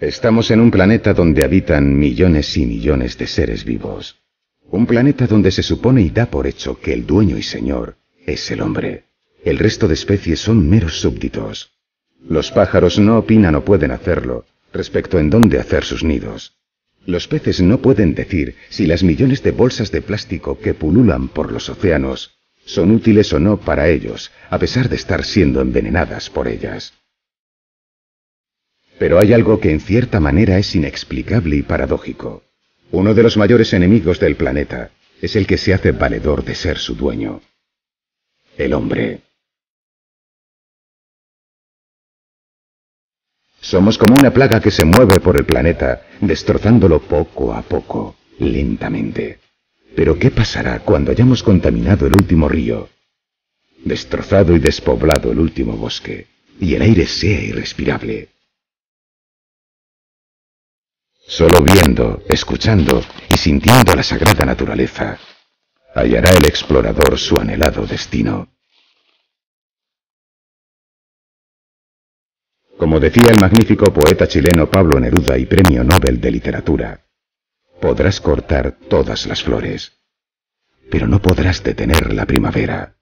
Estamos en un planeta donde habitan millones y millones de seres vivos. Un planeta donde se supone y da por hecho que el dueño y señor es el hombre. El resto de especies son meros súbditos. Los pájaros no opinan o pueden hacerlo respecto en dónde hacer sus nidos. Los peces no pueden decir si las millones de bolsas de plástico que pululan por los océanos son útiles o no para ellos, a pesar de estar siendo envenenadas por ellas. Pero hay algo que en cierta manera es inexplicable y paradójico. Uno de los mayores enemigos del planeta es el que se hace valedor de ser su dueño. El hombre. Somos como una plaga que se mueve por el planeta, destrozándolo poco a poco, lentamente. Pero ¿qué pasará cuando hayamos contaminado el último río? Destrozado y despoblado el último bosque, y el aire sea irrespirable. Solo viendo, escuchando y sintiendo la sagrada naturaleza, hallará el explorador su anhelado destino. Como decía el magnífico poeta chileno Pablo Neruda y Premio Nobel de Literatura, podrás cortar todas las flores, pero no podrás detener la primavera.